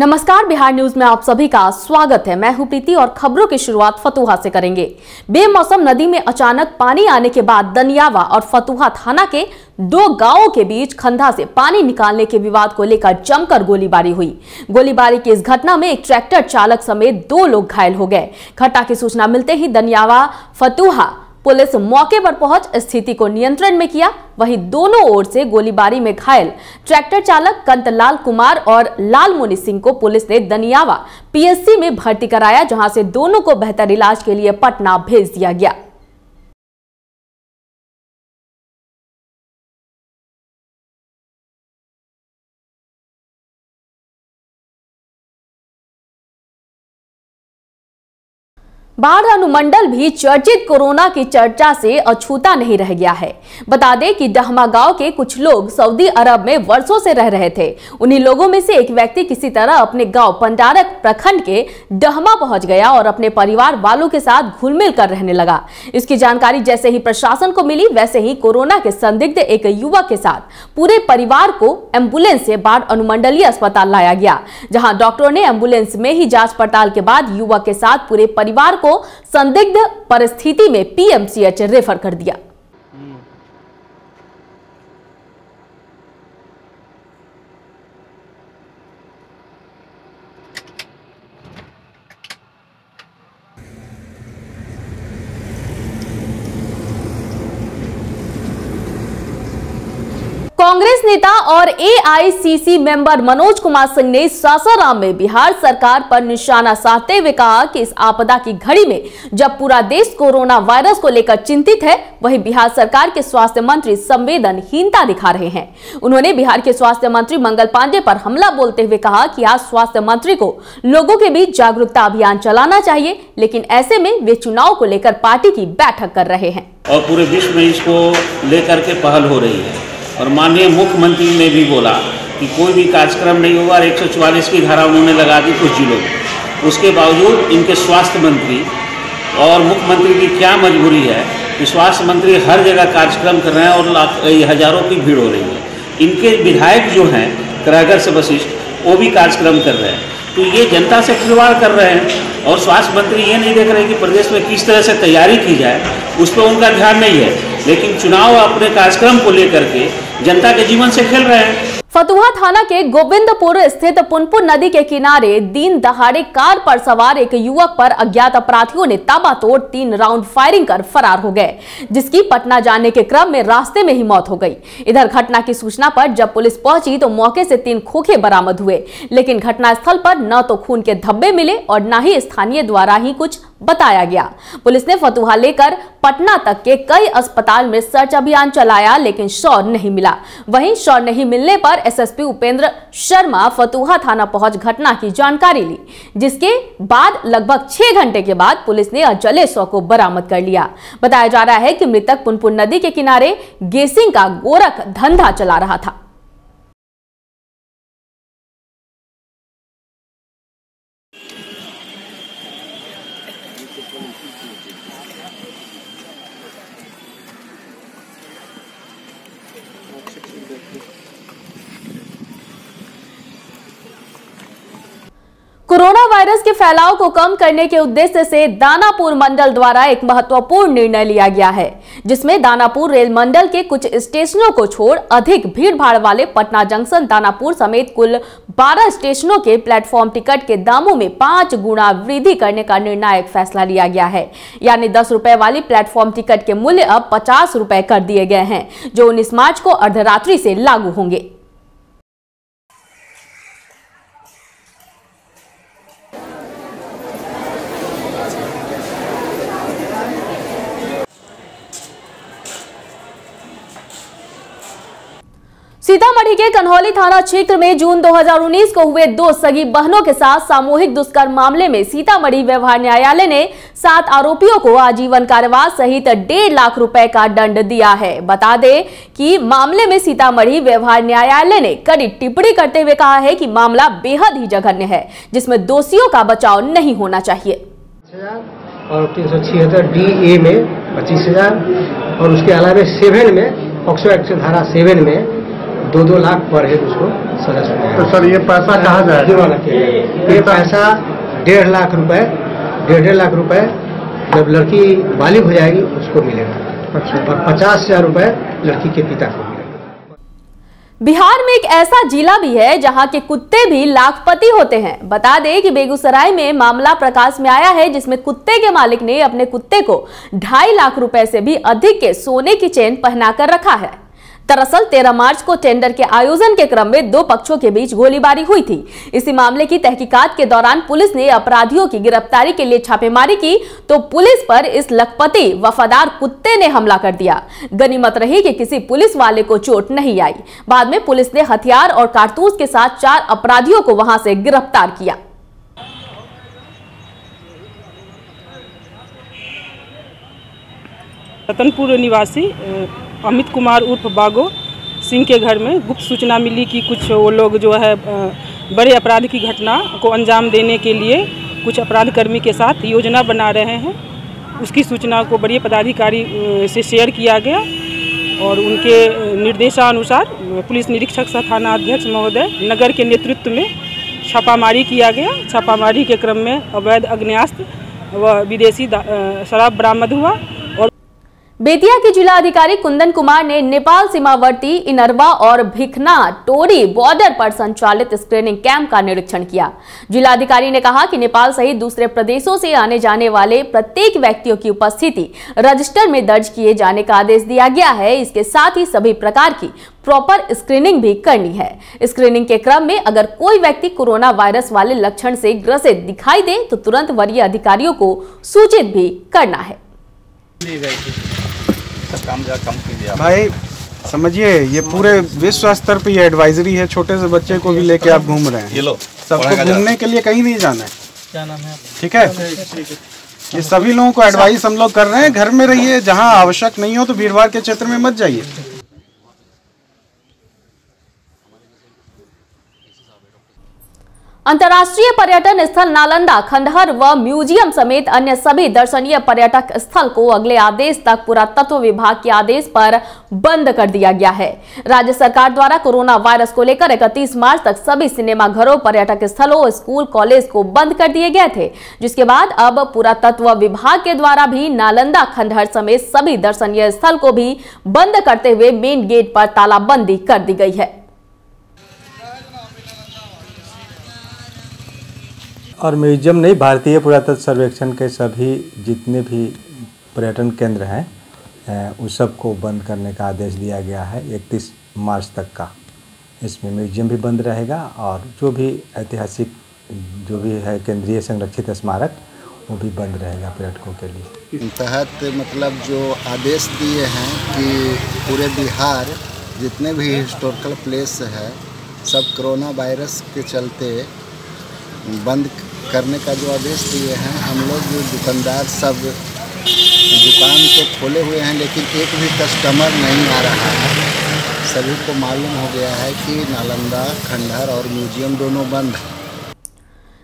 नमस्कार, बिहार न्यूज़ में आप सभी का स्वागत है। मैं हूँ प्रीति और खबरों की शुरुआत फतुहा से करेंगे। बेमौसम नदी में अचानक पानी आने के बाद दनियावा और फतुहा थाना के दो गाँवों के बीच खंधा से पानी निकालने के विवाद को लेकर जमकर गोलीबारी हुई। गोलीबारी की इस घटना में एक ट्रैक्टर चालक समेत दो लोग घायल हो गए। घटना की सूचना मिलते ही दनियावा, फतुहा पुलिस मौके पर पहुँच स्थिति को नियंत्रण में किया। वहीं दोनों ओर से गोलीबारी में घायल ट्रैक्टर चालक कंतलाल कुमार और लाल मुनि सिंह को पुलिस ने दनियावा पीएससी में भर्ती कराया, जहाँ से दोनों को बेहतर इलाज के लिए पटना भेज दिया गया। बाढ़ अनुमंडल भी चर्चित कोरोना की चर्चा से अछूता नहीं रह गया है। बता दें कि डहमा गाँव के कुछ लोग सऊदी अरब में वर्षों से रह रहे थे। उन्हीं लोगों में से एक व्यक्ति किसी तरह अपने गाँव पंडारक प्रखंड के डहमा पहुँच गया और अपने परिवार वालों के साथ घुल मिल कर रहने लगा। इसकी जानकारी जैसे ही प्रशासन को मिली, वैसे ही कोरोना के संदिग्ध एक युवक के साथ पूरे परिवार को एंबुलेंस से बाढ़ अनुमंडलीय अस्पताल लाया गया, जहाँ डॉक्टरों ने एंबुलेंस में ही जाँच पड़ताल के बाद युवक के साथ पूरे परिवार को संदिग्ध परिस्थिति में पीएमसीएच रेफर कर दिया। कांग्रेस नेता और एआईसीसी मेंबर मनोज कुमार सिंह ने सासाराम में बिहार सरकार पर निशाना साधते हुए कहा कि इस आपदा की घड़ी में जब पूरा देश कोरोना वायरस को लेकर चिंतित है, वहीं बिहार सरकार के स्वास्थ्य मंत्री संवेदनहीनता दिखा रहे हैं। उन्होंने बिहार के स्वास्थ्य मंत्री मंगल पांडे पर हमला बोलते हुए कहा कि आज स्वास्थ्य मंत्री को लोगों के बीच जागरूकता अभियान चलाना चाहिए, लेकिन ऐसे में वे चुनाव को लेकर पार्टी की बैठक कर रहे हैं। और पूरे विश्व में इसको लेकर के पहल हो रही है। और माननीय मुख्यमंत्री ने भी बोला कि कोई भी कार्यक्रम नहीं होगा और एक की धारा उन्होंने लगा दी कुछ जिलों में। उसके बावजूद इनके स्वास्थ्य मंत्री और मुख्यमंत्री की क्या मजबूरी है कि स्वास्थ्य मंत्री हर जगह कार्यक्रम कर रहे हैं और लाख हज़ारों की भीड़ हो रही है। इनके विधायक जो हैं करागर से वशिष्ठ, वो भी कार्यक्रम कर रहे हैं। तो ये जनता से खिलवाड़ कर रहे हैं और स्वास्थ्य मंत्री ये नहीं देख रहे कि प्रदेश में किस तरह से तैयारी की जाए, उस पर उनका ध्यान नहीं है। लेकिन चुनाव अपने कार्यक्रम को लेकर के जनता के जीवन से खेल रहे हैं। फतुहा थाना के गोविंदपुर स्थित पुनपुन नदी के किनारे दिन दहाड़े कार पर सवार एक युवक पर अज्ञात अपराधियों ने ताबातोड़ तीन राउंड फायरिंग कर फरार हो गए, जिसकी पटना जाने के क्रम में रास्ते में ही मौत हो गई। इधर घटना की सूचना पर जब पुलिस पहुँची तो मौके से तीन खोखे बरामद हुए, लेकिन घटनास्थल पर न तो खून के धब्बे मिले और न ही स्थानीय द्वारा ही कुछ बताया गया। पुलिस ने फतुहा लेकर पटना तक के कई अस्पताल में सर्च अभियान चलाया, लेकिन शव नहीं मिला। वहीं शव नहीं मिलने पर एसएसपी उपेंद्र शर्मा फतुहा थाना पहुँच घटना की जानकारी ली, जिसके बाद लगभग छह घंटे के बाद पुलिस ने अजले शव को बरामद कर लिया। बताया जा रहा है कि मृतक पुनपुन नदी के किनारे गेसिंग का गोरख धंधा चला रहा था। Thank you. कोरोना वायरस के फैलाव को कम करने के उद्देश्य से दानापुर मंडल द्वारा एक महत्वपूर्ण निर्णय लिया गया है, जिसमें दानापुर रेल मंडल के कुछ स्टेशनों को छोड़ अधिक भीड़ भाड़ वाले पटना जंक्शन दानापुर समेत कुल 12 स्टेशनों के प्लेटफॉर्म टिकट के दामों में पाँच गुना वृद्धि करने का निर्णायक फैसला लिया गया है। यानी दस रुपए वाली प्लेटफॉर्म टिकट के मूल्य अब पचास कर दिए गए हैं, जो उन्नीस मार्च को अर्धरात्रि से लागू होंगे। सीतामढ़ी के कन्हौली थाना क्षेत्र में जून 2019 को हुए दो सगी बहनों के साथ सामूहिक दुष्कर्म मामले में सीतामढ़ी व्यवहार न्यायालय ने सात आरोपियों को आजीवन कारावास सहित डेढ़ लाख रुपए का दंड दिया है। बता दें कि मामले में सीतामढ़ी व्यवहार न्यायालय ने कड़ी टिप्पणी करते हुए कहा है कि मामला बेहद ही जघन्य है, जिसमें दोषियों का बचाव नहीं होना चाहिए। और तीन सौ छिहत्तर डी ए में पच्चीस हज़ार और उसके अलावा सेवन में पॉक्सो एक्ट धारा सेवन में दो दो लाख पर हेड उसको सजा सुनाया तो सर ये पैसा कहाँ ये वाला केस। ये पैसा डेढ़ लाख रुपए डेढ़ डेढ़ लाख रुपए जब लड़की बालिग हो जाएगी उसको मिलेगा। अच्छा। और पचास हज़ार रुपए लड़की के पिता को बिहार में एक ऐसा जिला भी है जहाँ के कुत्ते भी लाखपति होते हैं। बता दें कि बेगूसराय में मामला प्रकाश में आया है जिसमें कुत्ते के मालिक ने अपने कुत्ते को ढाई लाख रुपए से भी अधिक के सोने की चेन पहनाकर रखा है। दरअसल 13 मार्च को टेंडर के आयोजन के क्रम में दो पक्षों के बीच गोलीबारी हुई थी। इसी मामले की तहकीकात के दौरान पुलिस ने अपराधियों की गिरफ्तारी के लिए छापेमारी की तो पुलिस पर इस लखपति, वफादार कुत्ते ने हमला कर दिया। गनीमत रही कि किसी पुलिस वाले को चोट नहीं आई। बाद में पुलिस ने हथियार और कारतूस के साथ चार अपराधियों को वहाँ से गिरफ़्तार किया। रतनपुर निवासी अमित कुमार उर्फ़ बागो सिंह के घर में गुप्त सूचना मिली कि कुछ वो लोग जो है बड़े अपराध की घटना को अंजाम देने के लिए कुछ अपराध कर्मी के साथ योजना बना रहे हैं। उसकी सूचना को बड़े पदाधिकारी से शेयर किया गया और उनके निर्देशानुसार पुलिस निरीक्षक सह थाना अध्यक्ष महोदय नगर के नेतृत्व में छापामारी किया गया। छापामारी के क्रम में अवैध अग्नेयास्त्र व विदेशी शराब बरामद हुआ। बेतिया के जिला अधिकारी कुंदन कुमार ने नेपाल सीमावर्ती इनरवा और भिखना टोरी बॉर्डर पर संचालित स्क्रीनिंग कैंप का निरीक्षण किया। जिलाधिकारी ने कहा कि नेपाल सहित दूसरे प्रदेशों से आने जाने वाले प्रत्येक व्यक्तियों की उपस्थिति रजिस्टर में दर्ज किए जाने का आदेश दिया गया है। इसके साथ ही सभी प्रकार की प्रॉपर स्क्रीनिंग भी करनी है। स्क्रीनिंग के क्रम में अगर कोई व्यक्ति कोरोना वायरस वाले लक्षण से ग्रसित दिखाई दे तो तुरंत वरीय अधिकारियों को सूचित भी करना है। भाई समझिए ये पूरे विश्व स्तर पे ये एडवाइजरी है छोटे से बच्चे को भी लेके आप घूम रहे हैं। ये लो सबको घूमने के लिए कहीं नहीं जाना है। क्या नाम है? ठीक है? ये सभी लोगों को एडवाइस हम लोग कर रहे हैं घर में रहिए जहाँ आवश्यक नहीं हो तो भीड़ भाड़ के क्षेत्र में मत जाइए। अंतर्राष्ट्रीय पर्यटन स्थल नालंदा, खंडहर व म्यूज़ियम समेत अन्य सभी दर्शनीय पर्यटक स्थल को अगले आदेश तक पुरातत्व विभाग के आदेश पर बंद कर दिया गया है। राज्य सरकार द्वारा कोरोना वायरस को लेकर 31 मार्च तक सभी सिनेमा घरों पर्यटक स्थलों, स्कूल, कॉलेज को बंद कर दिए गए थे। जिसके बाद अब पुरातत्व विभाग के द्वारा भी नालंदा, खंडहर समेत सभी दर्शनीय स्थल को भी बंद करते हुए मेन गेट पर तालाबंदी कर दी गई है। और म्यूज़ियम नहीं, भारतीय पुरातत्व सर्वेक्षण के सभी जितने भी पर्यटन केंद्र हैं उस सबको बंद करने का आदेश दिया गया है 31 मार्च तक का। इसमें म्यूज़ियम भी बंद रहेगा और जो भी ऐतिहासिक, जो भी है केंद्रीय संरक्षित स्मारक, वो भी बंद रहेगा पर्यटकों के लिए। तहत मतलब जो आदेश दिए हैं कि पूरे बिहार जितने भी हिस्टोरिकल प्लेस है, सब कोरोना वायरस के चलते बंद करने का जो आदेश दिए हैं, हम लोग जो दुकानदार सब दुकान तो खोले हुए हैं, लेकिन एक भी कस्टमर नहीं आ रहा है। सभी को मालूम हो गया है कि नालंदा, खंडहर और म्यूज़ियम दोनों बंद हैं।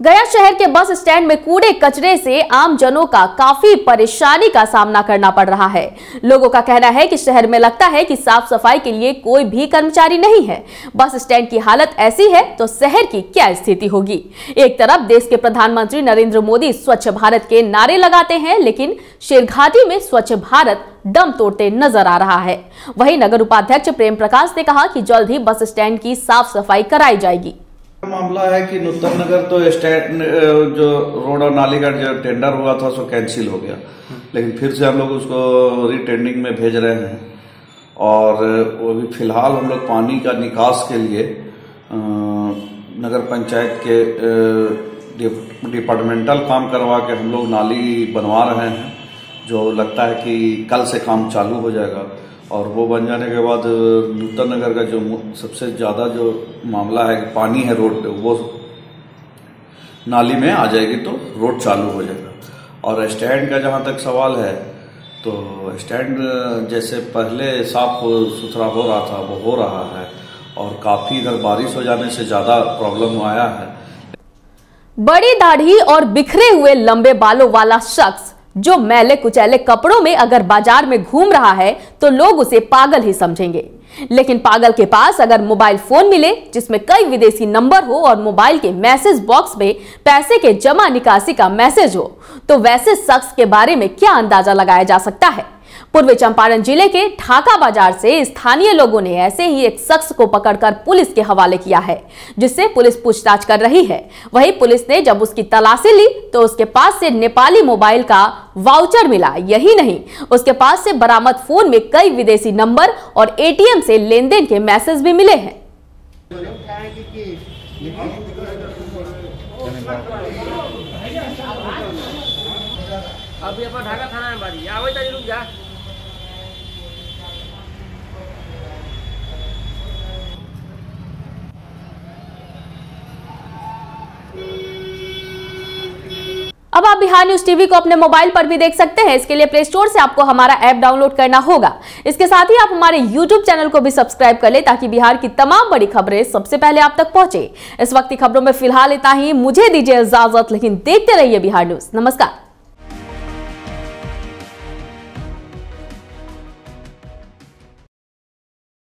गया शहर के बस स्टैंड में कूड़े कचरे से आम जनों का काफ़ी परेशानी का सामना करना पड़ रहा है। लोगों का कहना है कि शहर में लगता है कि साफ़ सफ़ाई के लिए कोई भी कर्मचारी नहीं है। बस स्टैंड की हालत ऐसी है तो शहर की क्या स्थिति होगी? एक तरफ़ देश के प्रधानमंत्री नरेंद्र मोदी स्वच्छ भारत के नारे लगाते हैं, लेकिन शेरघाटी में स्वच्छ भारत दम तोड़ते नज़र आ रहा है। वही नगर उपाध्यक्ष प्रेम प्रकाश ने कहा कि जल्द ही बस स्टैंड की साफ़ सफ़ाई कराई जाएगी। मामला है कि नूतन नगर तो स्टैंड जो रोड और नाली का जो टेंडर हुआ था सो कैंसिल हो गया। लेकिन फिर से हम लोग उसको रिटेंडिंग में भेज रहे हैं। और वो भी फ़िलहाल हम लोग पानी का निकास के लिए नगर पंचायत के डिपार्टमेंटल काम करवा के हम लोग नाली बनवा रहे हैं। जो लगता है कि कल से काम चालू हो जाएगा। और वो बन जाने के बाद नूतन नगर का जो सबसे ज़्यादा जो मामला है पानी है रोड पे, वो नाली में आ जाएगी तो रोड चालू हो जाएगा। और स्टैंड का जहाँ तक सवाल है तो स्टैंड जैसे पहले साफ़ सुथरा हो रहा था, वो हो रहा है। और काफ़ी इधर बारिश हो जाने से ज़्यादा प्रॉब्लम आया है। बड़ी दाढ़ी और बिखरे हुए लंबे बालों वाला शख्स जो मैले कुचैले कपड़ों में अगर बाज़ार में घूम रहा है तो लोग उसे पागल ही समझेंगे। लेकिन पागल के पास अगर मोबाइल फ़ोन मिले, जिसमें कई विदेशी नंबर हो और मोबाइल के मैसेज बॉक्स में पैसे के जमा निकासी का मैसेज हो तो वैसे शख्स के बारे में क्या अंदाज़ा लगाया जा सकता है? पूर्वी चंपारण ज़िले के ढाका बाज़ार से स्थानीय लोगों ने ऐसे ही एक शख्स को पकड़कर पुलिस के हवाले किया है, जिससे पुलिस पूछताछ कर रही है। वहीं पुलिस ने जब उसकी तलाशी ली तो उसके पास से नेपाली मोबाइल का वाउचर मिला। यही नहीं, उसके पास से बरामद फ़ोन में कई विदेशी नंबर और एटीएम से लेनदेन के मैसेज भी मिले हैं। अभी अपन ढाका थाना में बारी आवे तारी रुक जा। अब आप बिहार न्यूज़ टीवी को अपने मोबाइल पर भी देख सकते हैं। इसके लिए प्ले स्टोर से आपको हमारा ऐप डाउनलोड करना होगा। इसके साथ ही आप हमारे यूट्यूब चैनल को भी सब्सक्राइब कर ले ताकि बिहार की तमाम बड़ी खबरें सबसे पहले आप तक पहुँचे। इस वक्त की खबरों में फ़िलहाल इतना ही। मुझे दीजिए इजाज़त, लेकिन देखते रहिए बिहार न्यूज़। नमस्कार।